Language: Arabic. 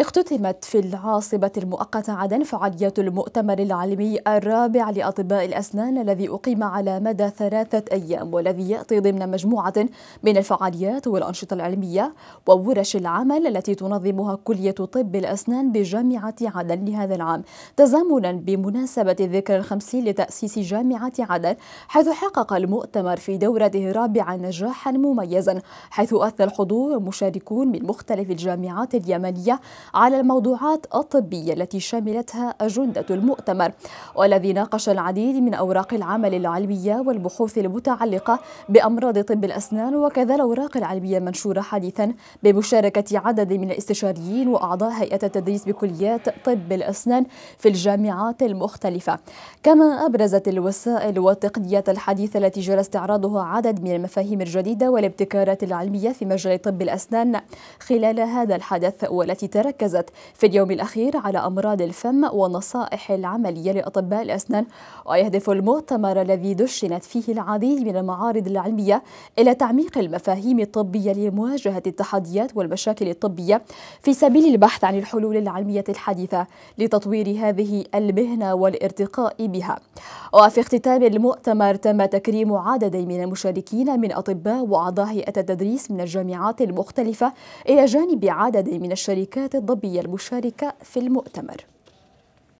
اختتمت في العاصمة المؤقتة عدن فعاليات المؤتمر العالمي الرابع لأطباء الأسنان الذي أقيم على مدى ثلاثة أيام والذي يأتي ضمن مجموعة من الفعاليات والأنشطة العلمية وورش العمل التي تنظمها كلية طب الأسنان بجامعة عدن لهذا العام. تزامنا بمناسبة الذكرى الخمسين لتأسيس جامعة عدن حيث حقق المؤتمر في دورته الرابعة نجاحا مميزا حيث أثنى الحضور مشاركون من مختلف الجامعات اليمنية على الموضوعات الطبية التي شملتها أجندة المؤتمر والذي ناقش العديد من أوراق العمل العلمية والبحوث المتعلقة بأمراض طب الأسنان وكذا الأوراق العلمية المنشورة حديثا بمشاركة عدد من الاستشاريين وأعضاء هيئة التدريس بكليات طب الأسنان في الجامعات المختلفة. كما أبرزت الوسائل والتقنيات الحديثة التي جرى استعراضها عدد من المفاهيم الجديدة والابتكارات العلمية في مجال طب الأسنان خلال هذا الحدث والتي ترك ركزت في اليوم الأخير على أمراض الفم والنصائح العملية لأطباء الأسنان ويهدف المؤتمر الذي دشنت فيه العديد من المعارض العلمية إلى تعميق المفاهيم الطبية لمواجهة التحديات والمشاكل الطبية في سبيل البحث عن الحلول العلمية الحديثة لتطوير هذه المهنة والارتقاء بها. وفي اختتام المؤتمر تم تكريم عدد من المشاركين من أطباء وأعضاء هيئة التدريس من الجامعات المختلفة إلى جانب عدد من الشركات الطبية المشاركة في المؤتمر.